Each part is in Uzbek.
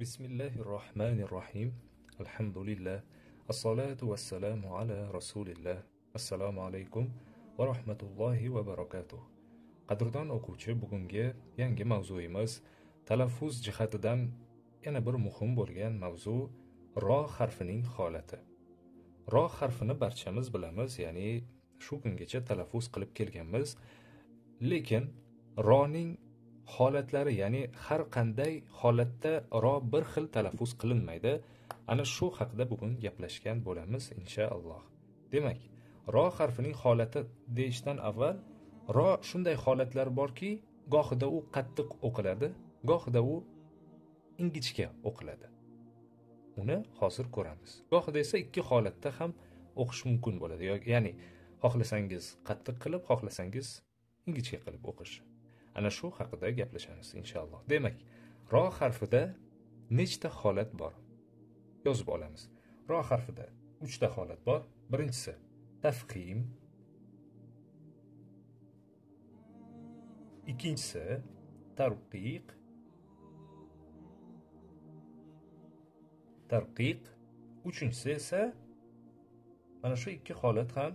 بسم الله الرحمن الرحيم الحمد لله الصلاة والسلام على رسول الله assalomu alaykum va rahmatullohi va barakatuh qadrdon o'quvchi bugungi yangi mavzuimiz talaffuz jihatidan yana bir muhim bo'lgan mavzu ro harfining holati ro harfini barchamiz bilamiz ya'ni shu kungacha talaffuz qilib kelganmiz lekin roning holatlari ya'ni har qanday holatda ro bir xil talaffuz qilinmaydi. Ana shu haqida bugun gaplashgan bo'lamiz inshaalloh. Demak ro harfining holati deyishdan avval ro shunday holatlar borki gohida u qattiq o'qiladi gohida u ingichka o'qiladi. Uni hozir ko'ramiz. Gohida esa ikki holatda ham o'qish mumkin bo'ladi. Ya'ni xohlasangiz qattiq qilib xohlasangiz ingichka qilib o'qish. Ana shu haqida gaplashamiz inshaalloh. Demak ro harfida nechta holat bor? Yozib olamiz. Ro harfida uchta holat bor. Birinchisi tafqim ikkinchisi tarqiq. Tarqiq. Uchinchisi esa mana shu ikki holat ham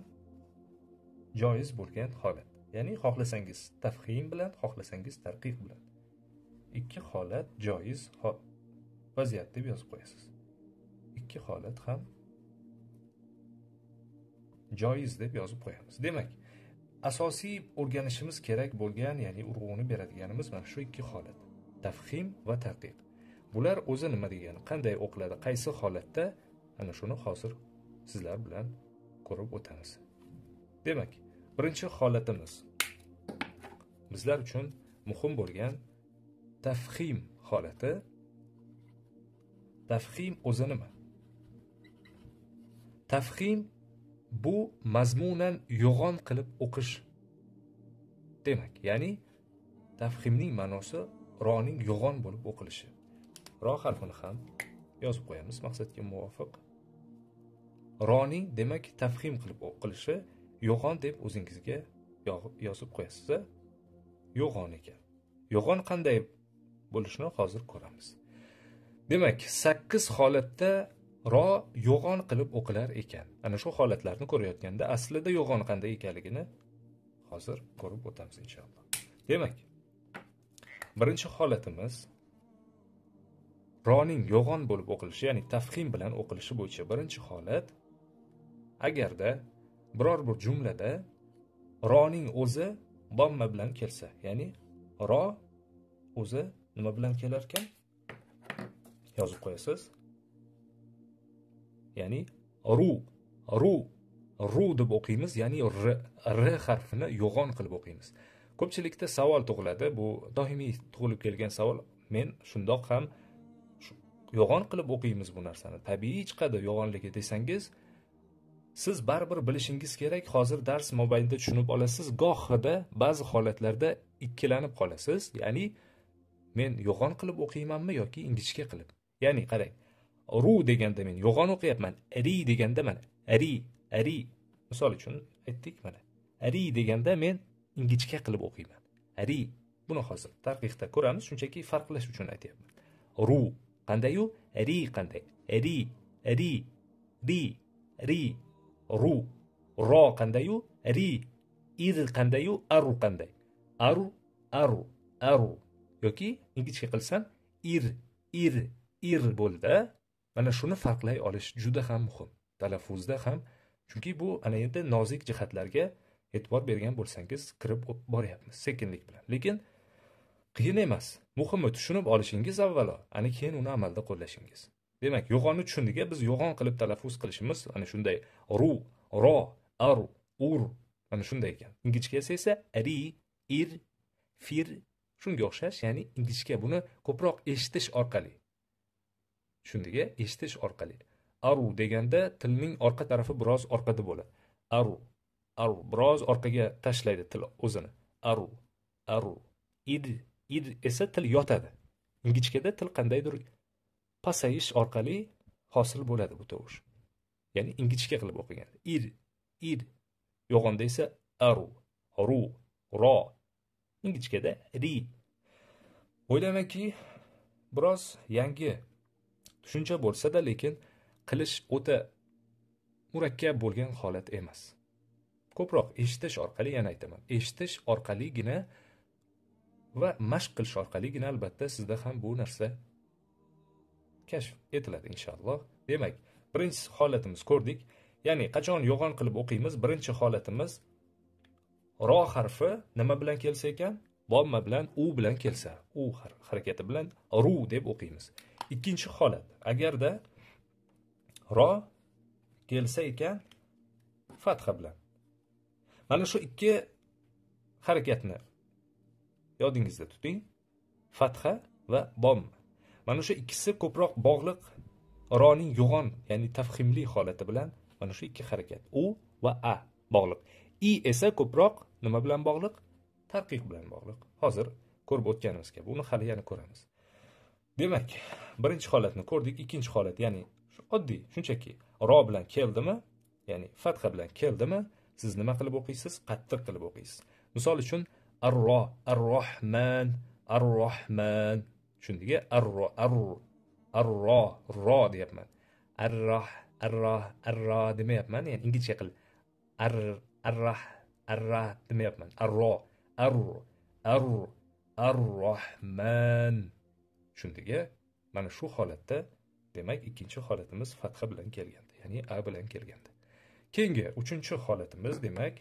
joiz bo'lgan holat. Ya'ni xohlasangiz tafhim bilan xohlasangiz tarqiq bilan. Ikki holat joiz vaziyat deb yozib qo'yasiz. Ikki holat ham joiz deb yozib qo'yamiz. Demak asosiy o'rganishimiz kerak bo'lgan ya'ni urg'uni beradiganimiz mana shu ikki holat. Tafhim va tarqiq bular o'zi nima degani qanday o'qiladi qaysi holatda ana shuni hozir sizlar bilan ko'rib o'tamiz. Demak birinchi holatimiz bizlar uchun muhim bo'lgan tafhim holati. Tafhim o'zi nima? Tafhim bu mazmunan yo'g'on qilib o'qish demak ya'ni tafhimning ma'nosi roning yo'g'on bo'lib o'qilishi. Ro harfini ham yozib qo'yamiz maqsadga muvofiq. Roning demak tafhim qilib o'qilishi yo'g'on deb o'zingizga yozib qo'yasiz yo'g'on ekan yo'g'on qanday bo'lishini hozir ko'ramiz. Demak sakkiz holatda ro yo'g'on qilib o'qilar ekan. Ana shu holatlarni ko'rayotganda aslida yo'g'on qanday ekanligini hozir ko'rib o'tamiz inshaalloh. Demak birinchi holatimiz roning yo'g'on bo'lib o'qilishi ya'ni tafhim bilan o'qilishi bo'yicha birinchi holat. Agarda biror bir jumlada roning o'zi bomma bilan kelsa ya'ni ro o'zi nima bilan kelar ekan yozib qo'yasiz. Ya'ni ru ru ru deb o'qiymiz ya'ni r r harfini yo'g'on qilib o'qiymiz. Ko'pchilikda savol tug'iladi. Bu doimiy tug'ilib kelgan savol. Men shundoq ham yo'g'on qilib o'qiymiz bu narsani. Tabiiy chiqadi yo'g'onligi desangiz siz baribir bilishingiz kerak hozir dars mobaynida tushunib olasiz. Gohida ba'zi holatlarda ikkilanib qolasiz. Ya'ni men yo'g'on qilib o'qiymanmi yoki ingichka qilib? Ya'ni qarang ru deganda men yo'g'on o'qiyapman ri deganda mana ri ri. Misol uchun aytdik mana ri deganda men ingichka qilib o'qiyman. Ri. Buni hozir tarqihda ko'ramiz shunchaki farqlash uchun aytyapman. Ru. Qandayu? Ri qanday? Ri. Ri. Ri. Ri. Ru ro qandayu ri ir qandayu aru qanday? Aru aru aru. Yoki ingichka qilsam ir ir ir bo'ldi. Mana shuni farqlay olish juda ham muhim talaffuzda ham. Chunki bu ana endi nozik jihatlarga e'tibor bergan bo'lsangiz kirib boryapmiz sekinlik bilan. Lekin qiyin emas muhimi tushunib olishingiz avvalo ana keyin uni amalda qo'llashingiz. Demak yo'g'onni tushundik biz yo'g'on qilib talaffuz qilishimiz ana shunday ru ro aru ur mana shunday ekan. Ingichkasi esa ri ir fir shunga o'xshash ya'ni ingichka buni ko'proq eshitish orqali. Tushundik eshitish orqali. Aru deganda tilning orqa tarafi biroz orqada bo'ladi. Aru aru biroz orqaga tashlaydi til o'zini. Aru aru id id esa til yotadi. Ingichkada til qandaydir pasayish orqali hosil bo'ladi bu tovush. Ya'ni ingichka qilib o'qigan. Ir ir. Yo'g'onda esa aru ru ro. Ingichkada ri. O'ylaymanki biroz yangi tushuncha bo'lsa-da, lekin qilish o'ta murakkab bo'lgan holat emas. Ko'proq eshitish orqali yana aytaman, eshitish orqaligina va mashq qilish orqaligina albatta sizda ham bu narsa kashf etiladi inshaalloh. Demak, birinchi holatimiz ko'rdik. Ya'ni qachon yo'g'on qilib o'qiymiz, birinchi holatimiz ro harfi nima bilan kelsa ekan? Bomma bilan u bilan kelsa, u harakati bilan ru deb o'qiymiz. Ikkinchi holat, agarda ro kelsa ekan fatha bilan. Mana shu ikki harakatni yodingizda tuting. Fatha va bomma. Mana shu ikkisi ko'proq bog'liq roning yo'g'on, ya'ni tafhimli holati bilan mana shu ikki harakat u va a bog'liq. i esa ko'proq nima bilan bog'liq? Tarqiq bilan bog'liq. Hozir ko'rib o'tganimiz kabi uni hali yana ko'ramiz. Demak, birinchi holatni ko'rdik, ikkinchi holat, ya'ni oddiy, shunchaki ro bilan keldimi, ya'ni fatha bilan keldimi, siz nima qilib o'qiysiz? Qattiq qilib o'qiysiz. Misol uchun ar-ro, ar-rohman, ar-rohman. Shundiga arro arro arro ro deyapman. arroh arroh arro demayapman, ya'ni inglizcha qilib ar arrah arrah demayapman. arro arru ar arrohman ar-rohman. Mana shu holatda demak ikkinchi holatimiz fatha bilan kelganda, ya'ni a bilan kelganda. Keyingi uchinchi holatimiz demak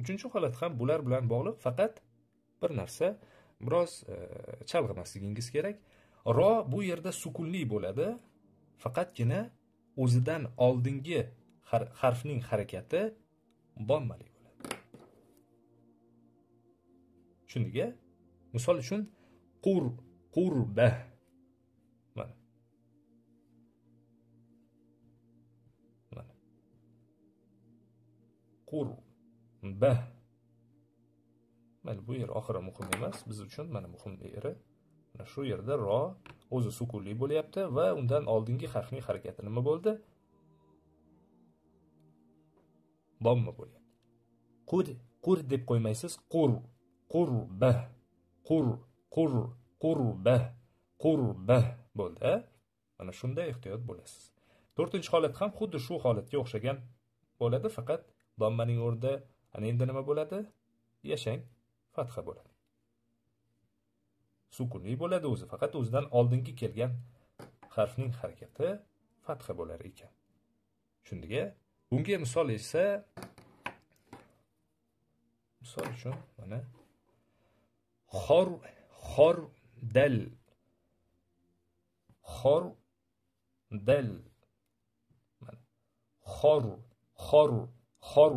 uchinchi holat ham bular bilan bog'liq, faqat bir narsa biroz e, chalg'imasligingiz kerak. Ro bu yerda sukunli bo'ladi, faqatgina o'zidan oldingi harfning harakati bommali bo'ladi. Shundiga misol uchun qur qurba mana mana qurba mana bu yer oxiri muhim emas. Biz uchun mana muhim yeri mana shu yerda ro o'zi sukunli bo'lyapti va undan oldingi harfning harakati nima bo'ldi? Bomma bo'lyapti. Qur qur deb qo'ymaysiz. Qur qurba qur qur qurba qurba bo'ldi mana shunday ehtiyot bo'lasiz. To'rtinchi holat ham xuddi shu holatga o'xshagan bo'ladi faqat dommaning o'rnida. Ana endi nima bo'ladi? Yashang. Fatha bo'ladi. Sukunli bo'ladi o'zi faqat o'zidan oldingi kelgan harfning harakati fatha bo'lar ekan. Shundiga bunga misol esa misol uchun mana xor xor dal xor dal mana xor xor xor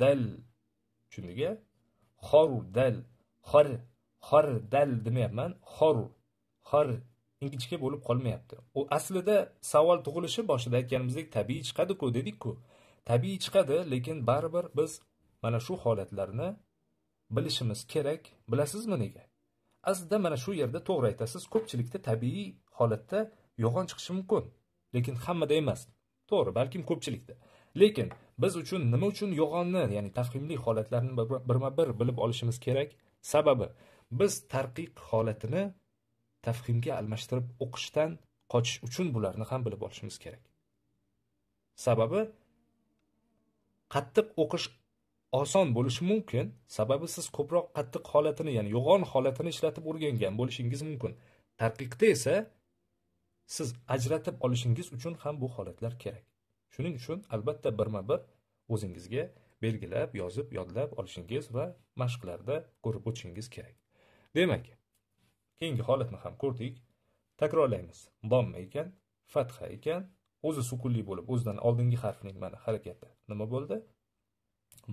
dal shundiga xor dal. Xor xor dal demayapman. Xor xor ingichka bo'lib qolmayapti. U aslida savol tug'ilishi boshida aytganimizdek tabiiy chiqadi-ku dedik-ku. Tabiiy chiqadi lekin baribir biz mana shu holatlarni bilishimiz kerak. Bilasizmi nega? Aslida mana shu yerda to'g'ri aytasiz ko'pchilikda tabiiy holatda yo'g'on chiqishi mumkin. Lekin hammada emas. To'g'ri balkim ko'pchilikda. Lekin biz uchun nima uchun yo'g'onni ya'ni tafhimli holatlarni birma bir bilib olishimiz kerak? Sababi biz tarqiq holatini tafhimga almashtirib o'qishdan qochish uchun bularni ham bilib olishimiz kerak. Sababi qattiq o'qish oson bo'lishi mumkin. Sababi siz ko'proq qattiq holatini ya'ni yo'g'on holatini ishlatib o'rgangan bo'lishingiz mumkin. Tarqiqda esa siz ajratib olishingiz uchun ham bu holatlar kerak. Shuning uchun albatta birma bir o'zingizga belgilab yozib yodlab olishingiz va mashqlarda ko'rib o'tishingiz kerak. Demak keyingi holatni ham ko'rdik. Takrorlaymiz. Domma ekan fatha ekan o'zi sukunli bo'lib o'zidan oldingi harfning mana harakati nima bo'ldi?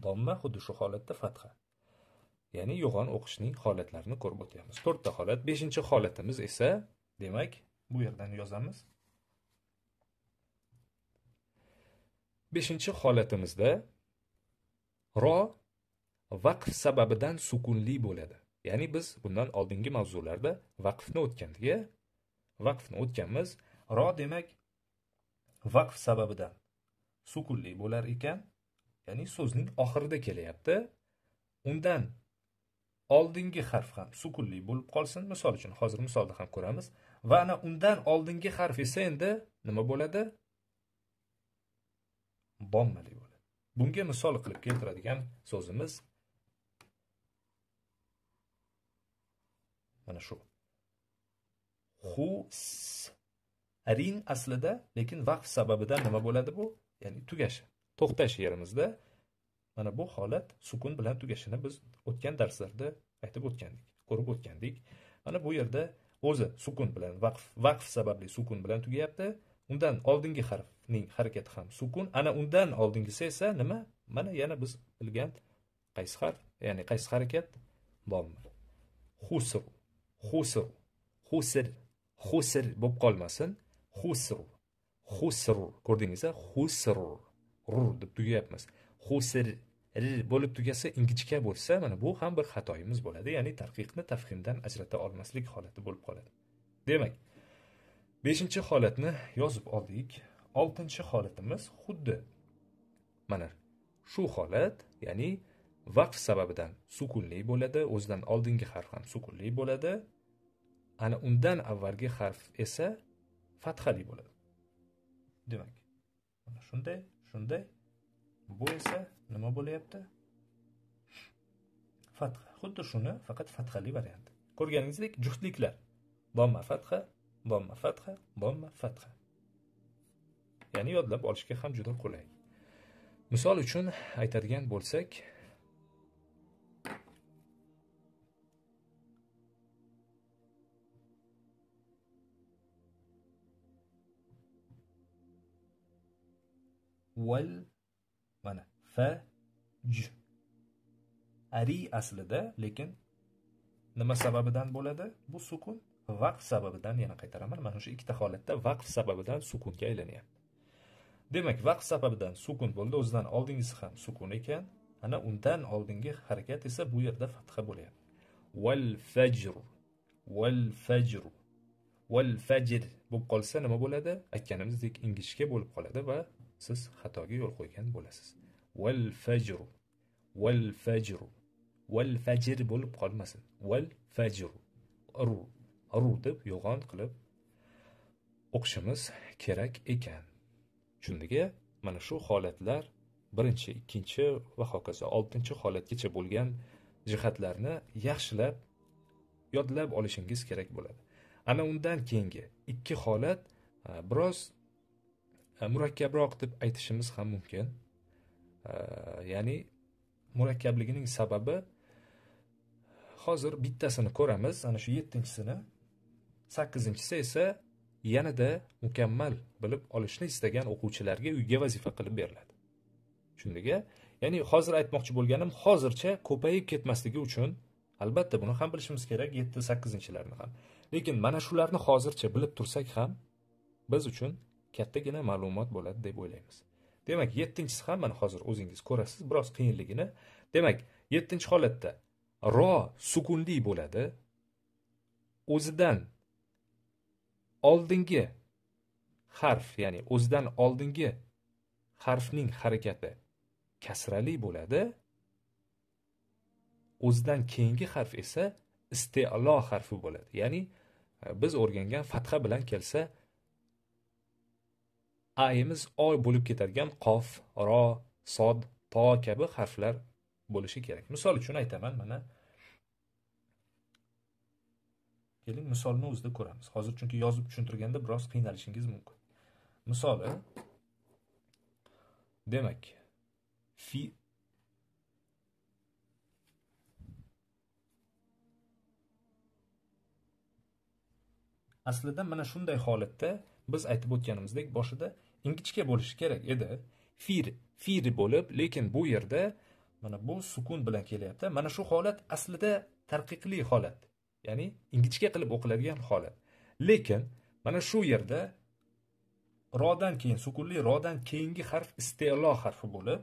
Domma xuddi shu holatda fatha ya'ni yo'g'on o'qishning holatlarini ko'rib o'tyapmiz. To'rtta holat beshinchi holatimiz esa demak bu yerdan yozamiz. Beshinchi holatimizda ro vaqf sababidan sukunli bo'ladi. Ya'ni biz bundan oldingi mavzularda vaqfni o'tgandik vaqfni o'tganmiz. Ro demak vaqf sababidan sukunli bo'lar ekan. Ya'ni so'zning oxirida kelyapti. Undan oldingi harf ham sukunli bo'lib qolsin. Misol uchun hozir misolda ham ko'ramiz. Va ana undan oldingi harf esa endi nima bo'ladi? Bommali bo'ladi. Bunga misol qilib keltiradigan so'zimiz mana shu. Hus rin aslida lekin vaqf sababidan nima bo'ladi bu? Ya'ni tugashi. To'xtash yerimizda. Mana bu holat sukun bilan tugashini biz o'tgan darslarda aytib o'tgandik ko'rib o'tgandik. Mana bu yerda o'zi sukun bilan vaqf vaqf sababli sukun bilan tugayapti. Undan oldingi harfning harakati ham sukun. Ana undan oldingisi esa nima? Mana yana biz bilgan qaysi harf ya'ni qaysi harakat? Bomma. Husr husr husr husr bo'lib qolmasin. Husr husr ko'rdingizmi husr rur deb tugayapmiz. Husr r bo'lib tugasa ingichka bo'lsa mana bu ham bir xatoyimiz bo'ladi. Ya'ni tarqiqni tafhimdan ajrata olmaslik holati bo'lib qoladi. Demak beshinchi holatni yozib oldik. Oltinchi holatimiz xuddi mana shu holat ya'ni vaqf sababidan sukunli bo'ladi o'zidan oldingi harf ham sukunli bo'ladi. Ana undan avvalgi harf esa fathali bo'ladi. Demak mana shunday shunday bu esa nima bo'lyapti? Fatha xuddi shuni faqat fathali varianti ko'rganingizdek juftliklar. Domma fatha domma fatha domma fatha ya'ni yodlab olishga ham juda qulay. Misol uchun aytadigan bo'lsak val mana fa j ari aslida lekin nima sababidan bo'ladi? Bu sukun vaqf sababidan yana qaytaraman. Mana shu ikkita holatda vaqf sababidan sukunga aylanyapti. Demak vaqf sababidan sukun bo'ldi o'zidan oldingisi ham sukun ekan. Ana undan oldingi harakat esa bu yerda fatha bo'lyapti. Val fajr val fajr val fajr bo'lib qolsa nima bo'ladi? Aytganimizdek ingichka bo'lib qoladi va siz xatoga yo'l qo'ygan bo'lasiz. Val fajr val fajr val fajr bo'lib qolmasin. Val fajr ru. Ru deb yo'g'on qilib o'qishimiz kerak ekan. Shundaga mana shu holatlar birinchi ikkinchi va hokazo oltinchi holatgacha bo'lgan jihatlarni yaxshilab yodlab olishingiz kerak bo'ladi. Ana undan keyingi ikki holat e, biroz e, murakkabroq deb aytishimiz ham mumkin. E, ya'ni murakkabligining sababi hozir bittasini ko'ramiz. Ana shu yettinchisini sakkizinchisi esa yanada mukammal bilib olishni istagan o'quvchilarga uyga vazifa qilib beriladi. Tushundiga ya'ni hozir aytmoqchi bo'lganim hozircha ko'payib ketmasligi uchun albatta buni ham bilishimiz kerak yetti sakkizinchilarni ham. Lekin mana shularni hozircha bilib tursak ham biz uchun kattagina ma'lumot bo'ladi deb o'ylaymiz. Demak yettinchisi ham mana hozir o'zingiz ko'rasiz biroz qiyinligini. Demak yettinchi holatda ro sukunli bo'ladi. O'zidan oldingi harf ya'ni o'zidan oldingi harfning harakati kasrali bo'ladi. O'zidan keyingi harf esa iste'lo harfi bo'ladi. Ya'ni e, biz o'rgangan fatha bilan kelsa aimiz oy bo'lib ketadigan qof ro sod to kabi harflar bo'lishi kerak. Misol uchun aytaman mana keling misolni o'zida ko'ramiz. Hozir chunki yozib tushuntirganda biroz qiynalishingiz mumkin. Misoli demak fi aslida mana shunday holatda biz aytib o'tganimizdek boshida ingichka bo'lishi kerak edi. Fir fir bo'lib lekin bu yerda mana bu sukun bilan kelyapti. Mana shu holat aslida tarqiqli holat. Ya'ni ingichka qilib o'qiladigan holat. Lekin mana shu yerda rodan keyin sukunli rodan keyingi harf iste'lo harfi bo'lib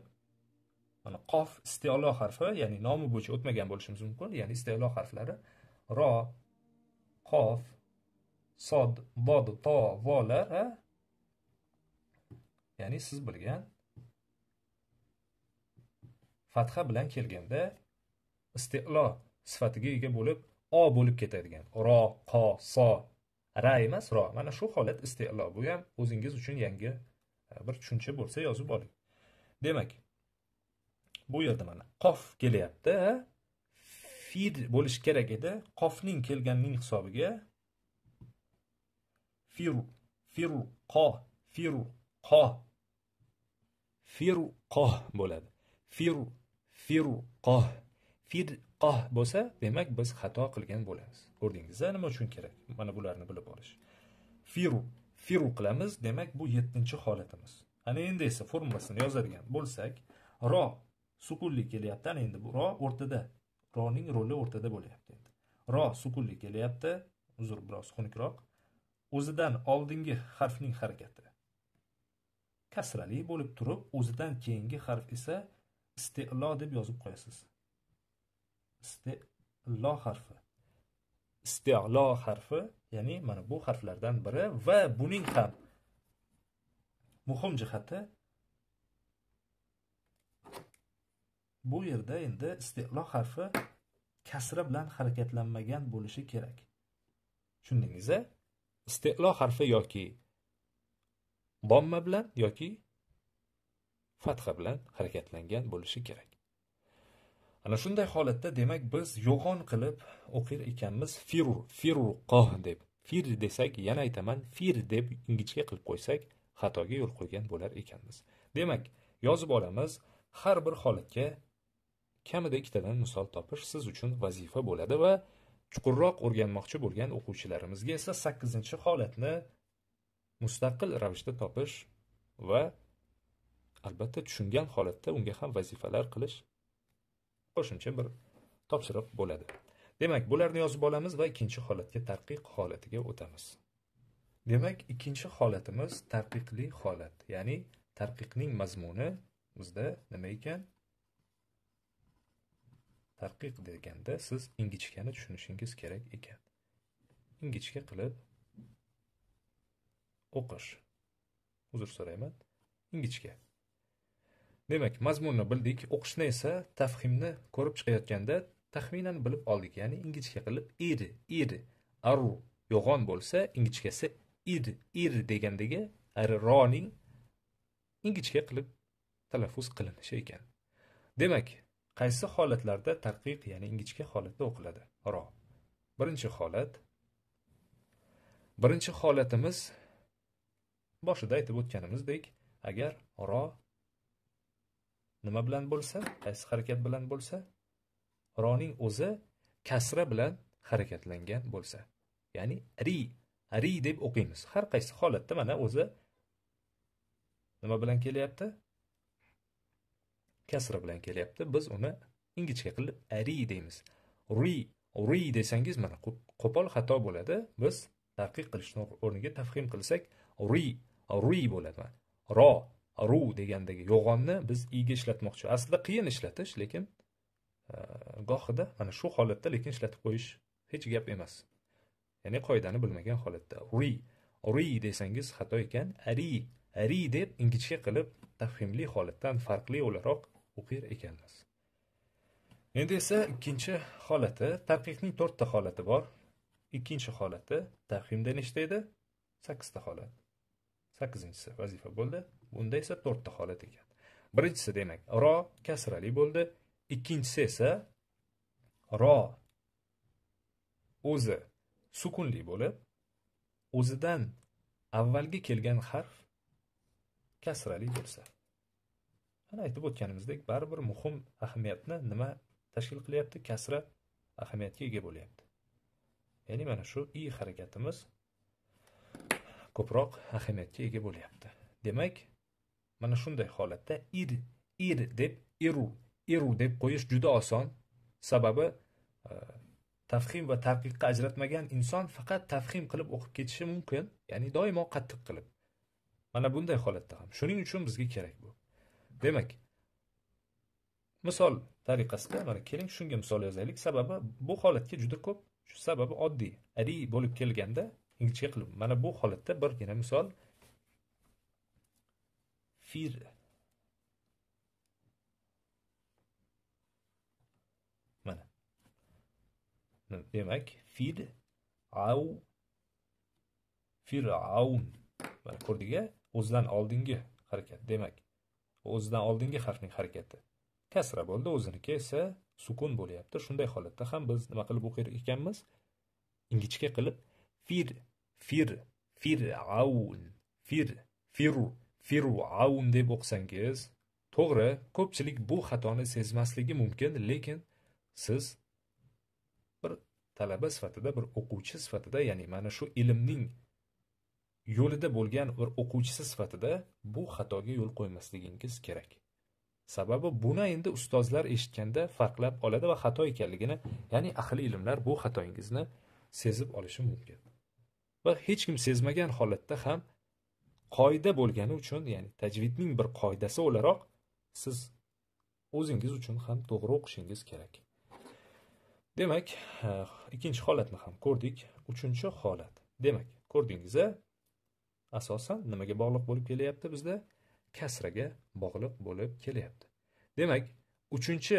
mana qof iste'lo harfi ya'ni nomi bo'yicha o'tmagan bo'lishimiz mumkin. Ya'ni iste'lo harflari ro qof sod bod to volar ya'ni siz bilgan fatha bilan kelganda isti'lo sifatiga ega bo'lib o bo'lib ketadigan. Ro qo so. Ra emas ro. Mana shu holat iste'lo bu ham o'zingiz uchun yangi e, bir tushuncha bo'lsa yozib oling. Demak bu yerda mana qof kelyapti. Fid bo'lishi kerak edi. Qofning kelganining hisobiga firu firu qo firu qo. Firu qo bo'ladi. Firu firu qo. Fid qoh bo'lsa demak biz xato qilgan bo'lamiz. Ko'rdingiz nima uchun kerak? Mana bularni bilib olish. Firu firu qilamiz demak bu yettinchi holatimiz. Ana endi esa formulasini yozadigan bo'lsak ro sukunli kelyapti. Ana endi bu ro o'rtada. Roning roli o'rtada bo'lyapti endi. Ro sukunli kelyapti. Uzr biroz xunukroq. O'zidan oldingi harfning harakati. Kasrali bo'lib turib o'zidan keyingi harf esa istilo deb yozib qo'yasiz. Isti'lo harfi. Isti'lo harfi ya'ni mana bu harflardan biri va buning ham muhim jihati bu yerda endi isti'lo harfi kasra bilan harakatlanmagan bo'lishi kerak. Tushundingiz isti'lo harfi yoki bomma bilan yoki fatha bilan harakatlangan bo'lishi kerak. Ana shunday holatda demak biz yo'g'on qilib o'qir ekanmiz. Firur firurqoh deb. Fir desak yana aytaman fir deb ingichka qilib qo'ysak xatoga yo'l qo'ygan bo'lar ekanmiz. Demak yozib olamiz har bir holatga kamida ikkitadan misol topish siz uchun vazifa bo'ladi va chuqurroq o'rganmoqchi bo'lgan o'quvchilarimizga esa sakkizinchi holatni mustaqil ravishda topish va albatta tushungan holatda unga ham vazifalar qilish qo'shimcha bir topshiriq bo'ladi. Demak bularni yozib olamiz va ikkinchi holatga tarqiq holatiga o'tamiz. Demak ikkinchi holatimiz tarqiqli holat ya'ni tarqiqning mazmuni bizda nima ekan? Tarqiq deganda siz ingichkani tushunishingiz kerak ekan. Ingichka qilib o'qish. Uzr so'rayman. Ingichka. Demak mazmunni bildik. O'qishni esa tafhimni ko'rib chiqayotganda taxminan bilib oldik. Ya'ni ingichka qilib ir ir aru yo'g'on bo'lsa ingichkasi ir ir degandagi roning ingichka qilib talaffuz qilinishi ekan. Demak qaysi holatlarda tarqiq ya'ni ingichka holatda o'qiladi? Ro. Birinchi holat. Birinchi holatimiz boshida aytib o'tganimizdek agar ro nima bilan bo'lsa qaysi harakat bilan bo'lsa roning o'zi kasra bilan harakatlangan bo'lsa. Ya'ni ri ri deb o'qiymiz. Har qaysi holatda mana o'zi nima bilan kelyapti? Kasra bilan kelyapti. Biz uni ingichka qilib ri deymiz. Ri ri desangiz mana qo'pol xato bo'ladi. Biz taqiq qilishni o'rniga tafhim qilsak ri ri bo'ladi. Ro ru degandagi yo'g'onni biz iga ishlatmoqchi. Aslida qiyin ishlatish lekin e, gohida mana shu holatda lekin ishlatib qo'yish hech gap emas. Ya'ni qoidani bilmagan holatda. Ri ri desangiz xato ekan ari ari deb ingichka qilib tafhimli holatdan farqli o'laroq o'qir ekanmiz. Endi esa ikkinchi holati tadqiqning to'rtta holati bor. Ikkinchi holati tafhimda nechta edi? Sakkizta holat. Sakkizinchisi vazifa bo'ldi. Bunda esa to'rtta holat ekan. Birinchisi demak ro kasrali bo'ldi. Ikkinchisi esa ro o'zi sukunli bo'lib o'zidan avvalgi kelgan harf kasrali bo'lsa. Mana aytib o'tganimizdek baribir muhim ahamiyatni nima tashkil qilyapti? Kasra ahamiyatga ega bo'lyapti. Ya'ni mana shu i harakatimiz ko'proq ahamiyatga ega bo'lyapti. Demak mana shunday holatda ir ir deb iru iru deb qo'yish juda oson. Sababi e, tafhim va tadqiqqa ajratmagan inson faqat tafhim qilib o'qib ketishi mumkin ya'ni doimo qattiq qilib. Mana bunday holatda ham. Shuning uchun bizga kerak bu. Demak misol tariqasida mana keling shunga misol yozaylik. Sababi bu holatga juda ko'p. Shu sababi oddiy ari bo'lib kelganda ingichka qilib. Mana bu holatda birgina misol fir mana demak er fir au. Fir'aun mana ko'rdik a o'zidan oldingi harakat demak er o'zidan oldingi harfning harakati kasra bo'ldi o'ziniki esa sukun bo'lyapti shunday holatda ham biz nima qilib o'qir ekanmiz ingichka qilib fir fir fir'aun fir firu. Fir'aun deb o'qisangiz to'g'ri ko'pchilik bu xatoni sezmasligi mumkin lekin siz bir talaba sifatida bir o'quvchi sifatida ya'ni mana shu ilmning yo'lida bo'lgan bir o'quvchisi sifatida bu xatoga yo'l qo'ymasligingiz kerak. Sababi buni endi ustozlar eshitganda farqlab oladi va xato ekanligini ya'ni ahli ilmlar bu xatoingizni sezib olishi mumkin. Va hech kim sezmagan holatda ham qoida bo'lgani uchun ya'ni tajvidning bir qoidasi o'laroq siz o'zingiz uchun ham to'g'ri o'qishingiz kerak. Demak ikkinchi holatni ham ko'rdik. Uchinchi holat. Demak ko'rdingiz a asosan nimaga bog'liq bo'lib kelyapti bizda? Kasraga bog'liq bo'lib kelyapti. Demak uchinchi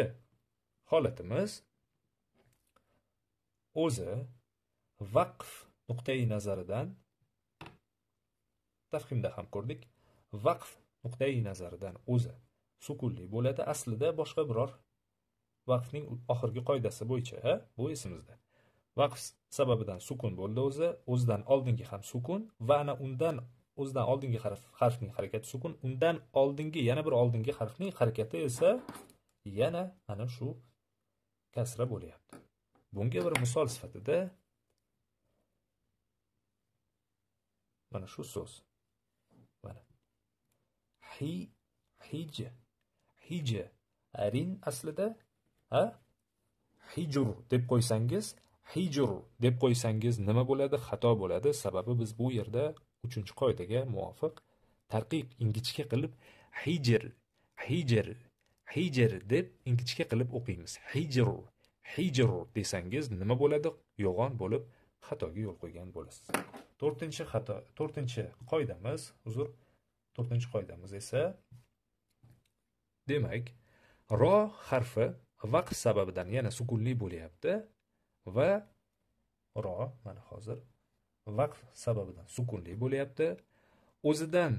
holatimiz o'zi vaqf nuqtai nazaridan tafhimda ham ko'rdik. Vaqf nuqtai nazaridan o'zi sukunli bo'ladi. Aslida boshqa biror vaqfning oxirgi qoidasi bo'yicha bu esimizda. Vaqf sababidan sukun bo'ldi o'zi. O'zidan oldingi ham sukun va ana undan o'zidan oldingi harf harfning harakati sukun undan oldingi yana bir oldingi harfning harakati esa yana ana shu kasra bo'lyapti. Bunga bir misol sifatida mana shu so'z. Hi hij hija rin aslida ha? Hijr deb qo'ysangiz hijr deb qo'ysangiz nima bo'ladi? Xato bo'ladi. Sababi biz bu yerda uchinchi qoidaga muvofiq tarqiq ingichka qilib hijr hijr hijr deb ingichka qilib o'qiymiz. Hijr hijr desangiz nima bo'ladi? Yo'g'on bo'lib xatoga yo'l qo'ygan bo'lasiz. To'rtinchi xato to'rtinchi qoidamiz. Uzr. To'rtinchi qoidamiz esa. Demak ro harfi vaqf sababidan yana sukunli bo'lyapti va ro mana hozir vaqf sababidan sukunli bo'lyapti. O'zidan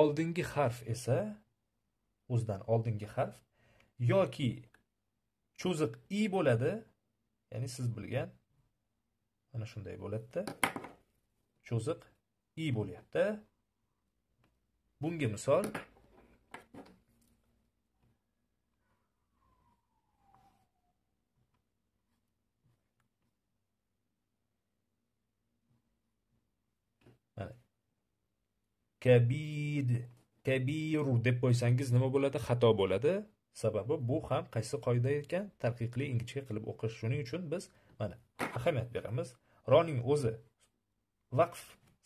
oldingi harf esa o'zidan oldingi harf yoki cho'ziq i bo'ladi. Ya'ni siz bilgan mana shunday bo'ladida cho'ziq i bo'lyapti. Bunga misol kabid kabiru deb qo'ysangiz nima bo'ladi? Xato bo'ladi. Sababi bu ham qaysi qoida ekan? Tarqiqli ingichka qilib o'qish shuning uchun biz mana ahamiyat beramiz. Roning o'zi vaqf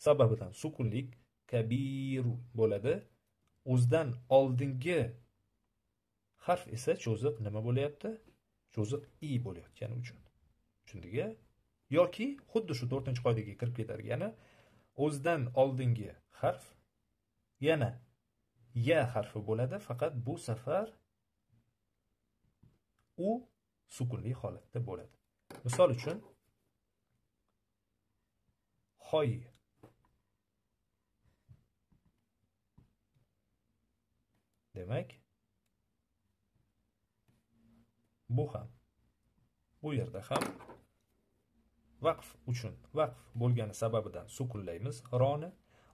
sababidan sukunlik kabir bo'ladi. O'zidan oldingi harf esa cho'ziq nima bo'lyapti? Cho'ziq i bo'layotgani uchun. Tushundik yoki xuddi shu to'rtinchi qoidaga kirib ketar yana o'zidan oldingi harf yana ya harfi bo'ladi. Faqat bu safar u sukunli holatda bo'ladi. Misol uchun hoy demak bu ham bu yerda ham vaqf uchun vaqf bo'lgani sababidan sukunlaymiz roni.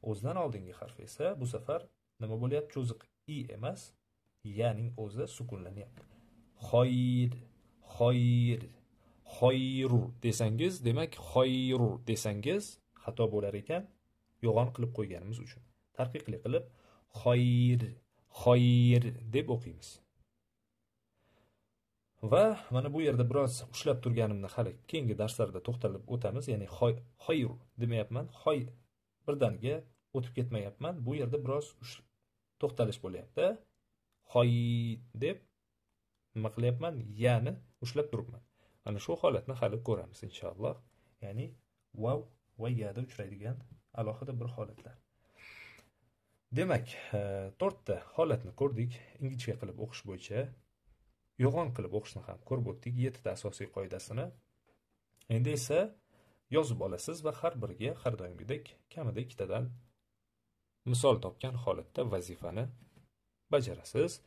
O'zidan oldingi harf esa bu safar nima bo'lyapti? Cho'ziq i emas yaning o'zi sukunlanyapti. Xoyir xoyir xoyru desangiz demak xoyru desangiz xato bo'lar ekan yo'g'on qilib qo'yganimiz uchun. Tarqiqli qilib xoyir xoyir deb o'qiymiz. Va mana bu yerda biroz ushlab turganimni hali keyingi darslarda to'xtalib o'tamiz. Ya'ni xoyir demayapman. Xoy birdaniga o'tib ketmayapman. Bu yerda biroz to'xtalish bo'lyapti. Hoy deb nima qilyapman yani ushlab turibman. Mana shu holatni hali ko'ramiz inshaalloh. Ya'ni vav va yada uchraydigan alohida bir holatlar. Demak e, to'rtta holatni ko'rdik. Ingichka qilib o'qish bo'yicha yo'g'on qilib o'qishni ham ko'rib o'tdik. Yettita asosiy qoidasini. Endi esa yozib olasiz va har biriga har doimgidek kamida ikkitadan misol topgan holatda vazifani bajarasiz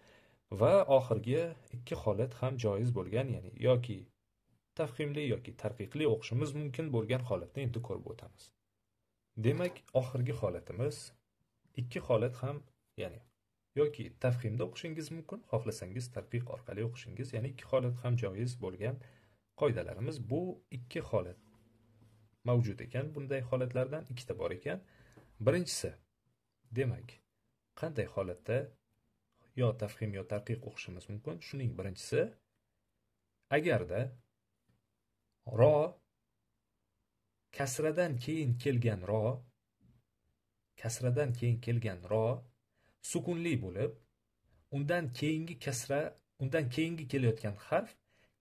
va oxirgi ikki holat ham joiz bo'lgan ya'ni yoki tafhimli yoki tarqiqli o'qishimiz mumkin bo'lgan holatni endi ko'rib o'tamiz. Demak oxirgi holatimiz ikki holat ham ya'ni yoki tafhimda o'qishingiz mumkin xohlasangiz tarqiq orqali o'qishingiz ya'ni ikki holat ham joiz bo'lgan qoidalarimiz bu ikki holat mavjud ekan bunday holatlardan ikkita bor ekan. Birinchisi demak qanday holatda yo tafhim yo tarqiq o'qishimiz mumkin? Shuning birinchisi agarda ro kasradan keyin kelgan ro kasradan keyin kelgan ro sukunli bo'lib undan keyingi kasra undan keyingi kelayotgan harf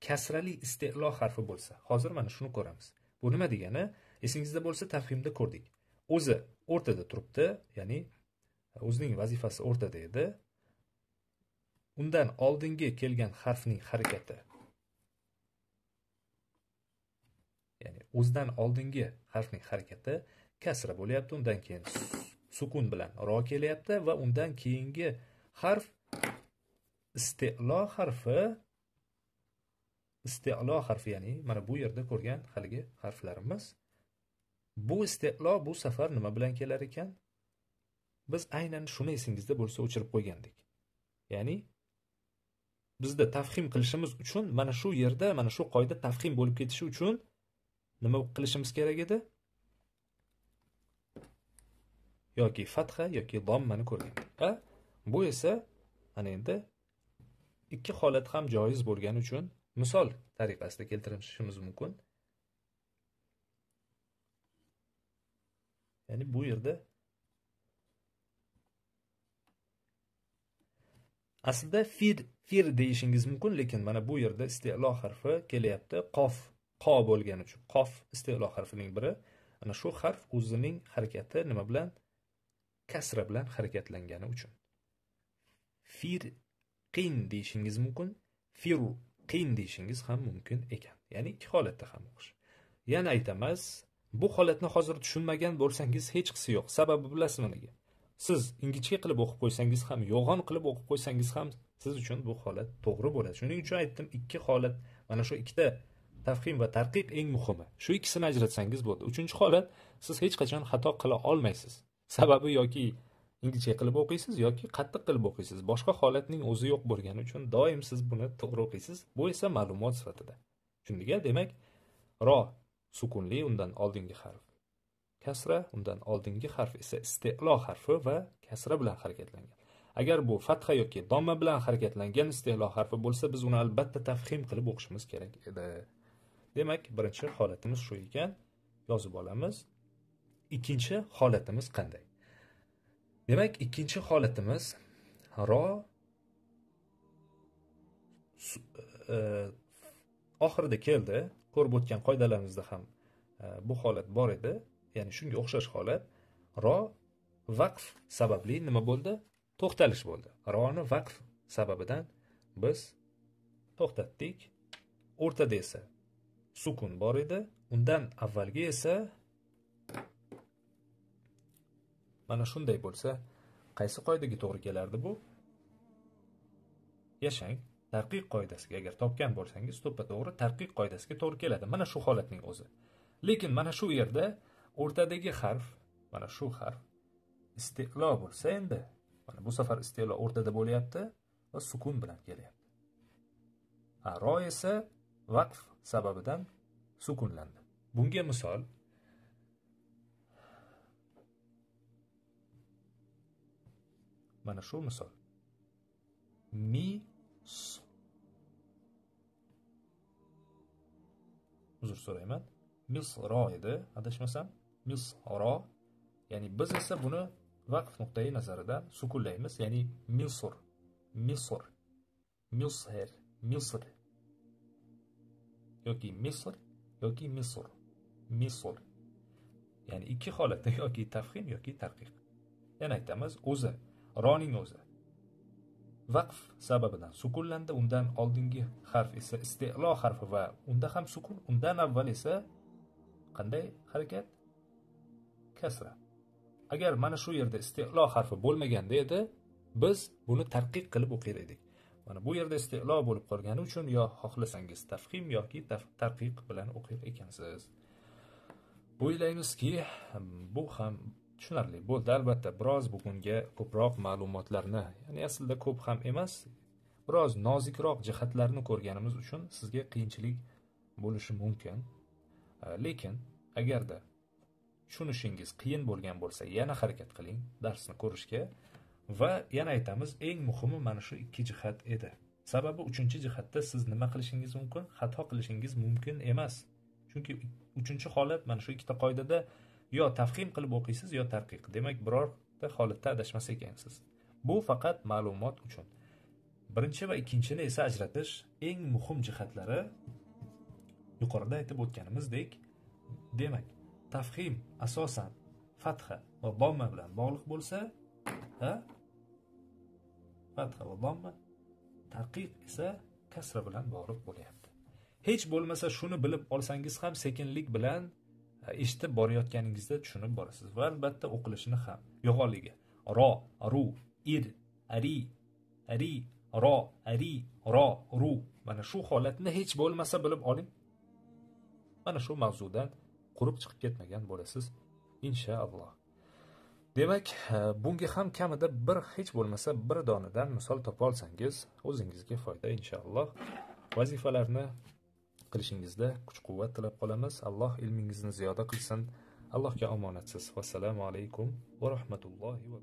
kasrali iste'lo harfi bo'lsa. Hozir mana shuni ko'ramiz. Bu nima degani? Esingizda bo'lsa tafhimda ko'rdik. O'zi o'rtada turibdi ya'ni o'zining vazifasi o'rtada edi. Undan oldingi kelgan harfning harakati ya'ni o'zidan oldingi harfning harakati kasra bo'lyapti undan keyin sukun bilan ro kelyapti va undan keyingi harf iste'lo harfi iste'lo harfi ya'ni mana bu yerda ko'rgan haligi harflarimiz. Bu iste'lo bu safar nima bilan kelar ekan? Biz aynan shuni esingizda bo'lsa o'chirib qo'ygandik. Ya'ni bizda tafhim qilishimiz uchun mana shu yerda mana shu qoida tafhim bo'lib ketishi uchun nima qilishimiz kerak edi? Yoki fatha yoki dommani ko'rgan. Va bu esa ana endi ikki holat ham joiz bo'lgani uchun misol tariqasida keltirishimiz mumkin. Ya'ni bu yerda aslida fir fir deyishingiz mumkin lekin mana bu yerda iste'lo harfi kelyapti. Qof qo bo'lgani uchun qof iste'lo harfining biri. Ana shu harf o'zining harakati nima bilan kasra bilan harakatlangani uchun. Fir qin deyishingiz mumkin firu qin deyishingiz ham mumkin ekan. Ya'ni ikki holatda ham o'qish. Yana aytamiz bu holatni hozir tushunmagan bo'lsangiz hech qisi yo'q. Sababi bilasizmi nega? Siz ingichka qilib o'qib qo'ysangiz ham yo'g'on qilib o'qib qo'ysangiz ham siz uchun bu holat to'g'ri bo'ladi. Shuning uchun aytdim ikki holat mana shu ikkita tafhim va tarqiq eng muhimi. Shu ikkisini ajratsangiz bo'ldi. Uchinchi holat siz hech qachon xato qila olmaysiz. Sababi yoki inglichka qilib o'qiysiz yoki qattiq qilib o'qiysiz. Boshqa holatning o'zi yo'q bo'lgani uchun doim siz buni to'g'ri o'qiysiz. Bu esa ma'lumot sifatida. Tushundik demak ro sukunli undan oldingi harf kasra undan oldingi harf esa iste'lo harfi va kasra bilan harakatlangan. Agar bu fatha yoki domma bilan harakatlangan iste'lo harfi bo'lsa biz uni albatta tafhim qilib o'qishimiz kerak edi. Demak birinchi holatimiz shu ekan. Yozib olamiz. Ikkinchi holatimiz qanday? Demak ikkinchi holatimiz ro e, oxirida keldi. Ko'rib o'tgan qoidalarimizda ham e, bu holat bor edi. Ya'ni shunga o'xshash holat ro vaqf sababli nima bo'ldi? To'xtalish bo'ldi. Roni vaqf sababidan biz to'xtatdik. O'rtada esa sukun bor edi. Undan avvalgi esa mana shunday bo'lsa qaysi qoidaga to'g'ri kelardi bu? Yashang tarqiq qoidasiga agar topgan bo'lsangiz to'ppa to'g'ri tarqiq qoidasiga to'g'ri keladi. Mana shu holatning o'zi. Lekin mana shu yerda o'rtadagi harf mana shu harf istiqlo bo'lsa endi mana bu safar istiqlo o'rtada bo'lyapti va sukun bilan kelyapti. Ro esa vaqf sababidan sukunlandi. Bunga misol mana shu misol mi uzr so'rayman misro edi adashmasam misro ya'ni biz esa buni vaqf nuqtai nazaridan sukunlaymiz ya'ni misr misr Misr, misr yoki misr yoki misr misr ya'ni ikki holatda yoki tafhim yoki tarqiq yana aytamiz o'zi roning o'zi. Vaqf sababidan sukunlandi undan oldingi harf esa istelo harfi va unda ham sukun undan avval esa qanday harakat? Kasra. Agar mana shu yerda istelo harfi bo'lmaganda edi biz buni tadqiq qilib o'qir edik. Mana bu yerda istelo bo'lib qolgani uchun yo xohlasangiz tafhim yoki tadqiq bilan o'qir ekansiz. O'ylaymizki bu ham tushunarli bo'ldi. Albatta biroz bugunga ko'proq ma'lumotlarni ya'ni aslida ko'p ham emas biroz nozikroq jihatlarni ko'rganimiz uchun sizga qiyinchilik bo'lishi mumkin. Lekin agarda tushunishingiz qiyin bo'lgan bo'lsa yana harakat qiling darsni ko'rishga va yana aytamiz eng muhimi mana shu ikki jihat edi. Sababi uchinchi jihatda siz nima qilishingiz mumkin? Xato qilishingiz mumkin emas. Chunki uchinchi holat mana shu ikkita qoidada yo tafhim qilib o'qiysiz yo tarqiq demak birorta holatda adashmas ekansiz. Bu faqat ma'lumot uchun. Birinchi va ikkinchini esa ajratish eng muhim jihatlari yuqorida aytib o'tganimizdek. Demak tafhim asosan fatha va bomma bilan bog'liq bo'lsa ha? Fatha va bomma tarqiq esa kasra bilan bog'liq bo'lyapti. Hech bo'lmasa shuni bilib olsangiz ham sekinlik bilan E, eshitib borayotganingizda tushunib borasiz. Va albatta o'qilishini ham. Yo'g'onligi. Ro ru ir ari ari ro ari ro ru. Mana shu holatni hech bo'lmasa bilib oling. Mana shu mavzudan qurib chiqib ketmagan bo'lasiz inshaalloh demak e, bunga ham kamida bir hech bo'lmasa bir donadan misol topa olsangiz o'zingizga foyda inshaalloh vazifalarni qilishingizda kuch quvvat tilab qolamiz. Alloh ilmingizni ziyoda qilsin. Allohga omonatsiz. Vassalomu alaykum va rahmatullohi va